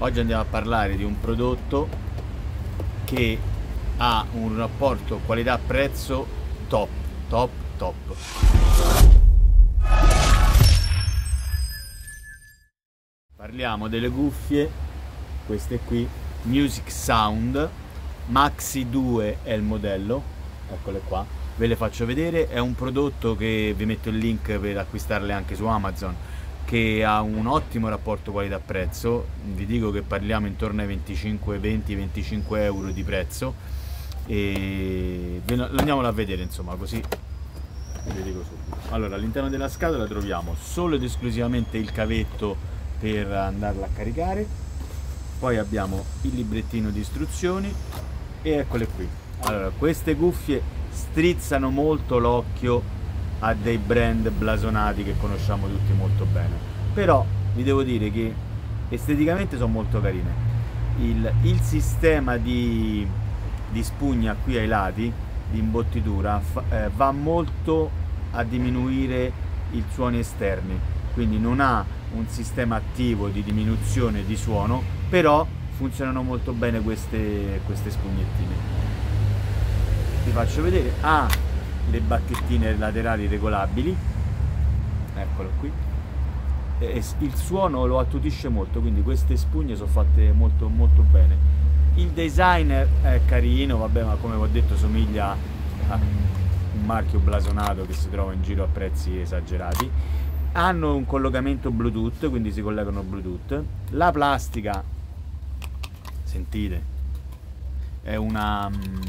Oggi andiamo a parlare di un prodotto che ha un rapporto qualità-prezzo top, top, top. Parliamo delle cuffie, queste qui, Music Sound, Maxi 2 è il modello, eccole qua, ve le faccio vedere, è un prodotto che vi metto il link per acquistarle anche su Amazon che ha un ottimo rapporto qualità-prezzo, vi dico che parliamo intorno ai 25, 20, 25 euro di prezzo e andiamolo a vedere insomma così vi dico subito. Allora all'interno della scatola troviamo solo ed esclusivamente il cavetto per andarla a caricare, poi abbiamo il librettino di istruzioni e eccole qui. Allora queste cuffie strizzano molto l'occhio a dei brand blasonati che conosciamo tutti molto bene. Però vi devo dire che esteticamente sono molto carine. Il, il sistema di, di, spugna qui ai lati di imbottitura fa, eh, va molto a diminuire i suoni esterni. Quindi non ha un sistema attivo di diminuzione di suono però funzionano molto bene queste, queste spugnettine. Vi faccio vedere. Ha le bacchettine laterali regolabili. Eccolo qui. E il suono lo attutisce molto quindi queste spugne sono fatte molto molto bene. Il design è carino vabbè ma come ho detto somiglia a un marchio blasonato che si trova in giro a prezzi esagerati. Hanno un collocamento bluetooth quindi si collegano bluetooth. La plastica sentite è una mm,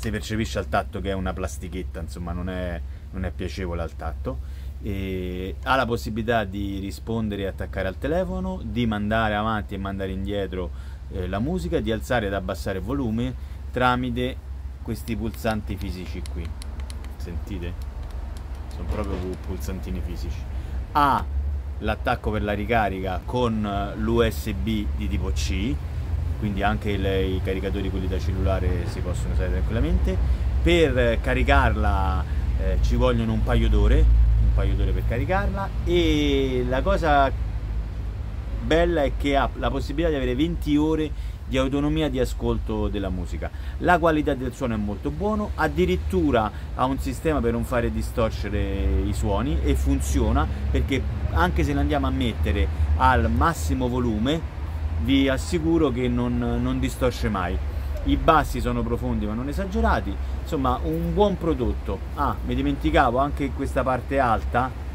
si percepisce al tatto che è una plastichetta, insomma non è, non è piacevole al tatto. E ha la possibilità di rispondere e attaccare al telefono, di mandare avanti e mandare indietro eh, la musica, di alzare ed abbassare il volume tramite questi pulsanti fisici qui. Sentite? Sono proprio pulsantini fisici. Ha l'attacco per la ricarica con l'USB di tipo C quindi anche le, i caricatori quelli da cellulare si possono usare tranquillamente per caricarla eh, ci vogliono un paio d'ore un paio d'ore per caricarla e la cosa bella è che ha la possibilità di avere 20 ore di autonomia di ascolto della musica. La qualità del suono è molto buono, addirittura ha un sistema per non fare distorcere i suoni e funziona perché anche se la andiamo a mettere al massimo volume vi assicuro che non, non distorce mai. I bassi sono profondi ma non esagerati, insomma un buon prodotto. Ah, mi dimenticavo anche questa parte alta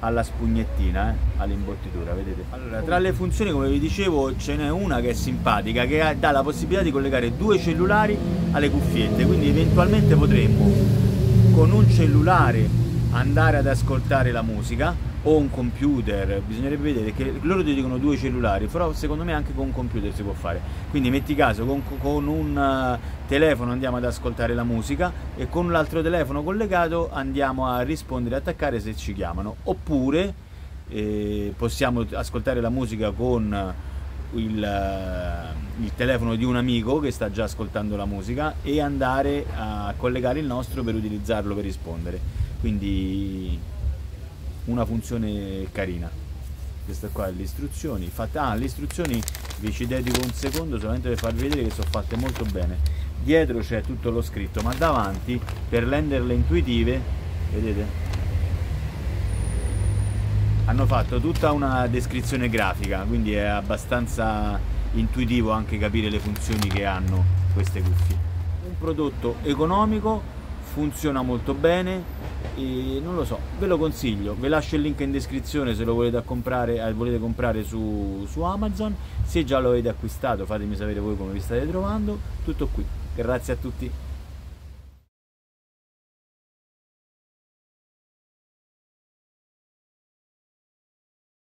alla spugnettina, eh, all'imbottitura, vedete? Allora, tra le funzioni, come vi dicevo, ce n'è una che è simpatica, che dà la possibilità di collegare due cellulari alle cuffiette, quindi eventualmente potremmo con un cellulare andare ad ascoltare la musica o un computer, bisognerebbe vedere che loro ti dicono due cellulari, però secondo me anche con un computer si può fare. Quindi metti caso con, con un uh, telefono andiamo ad ascoltare la musica e con l'altro telefono collegato andiamo a rispondere attaccare se ci chiamano. Oppure eh, possiamo ascoltare la musica con il, uh, il telefono di un amico che sta già ascoltando la musica e andare a collegare il nostro per utilizzarlo per rispondere. Quindi una funzione carina. Questa qua è le istruzioni fatte, ah le istruzioni vi ci dedico un secondo solamente per farvi vedere che sono fatte molto bene. Dietro c'è tutto lo scritto ma davanti per renderle intuitive vedete? Hanno fatto tutta una descrizione grafica quindi è abbastanza intuitivo anche capire le funzioni che hanno queste cuffie. Un prodotto economico funziona molto bene e non lo so, ve lo consiglio, vi lascio il link in descrizione se lo volete comprare, eh, volete comprare su, su Amazon, se già lo avete acquistato fatemi sapere voi come vi state trovando, tutto qui, grazie a tutti.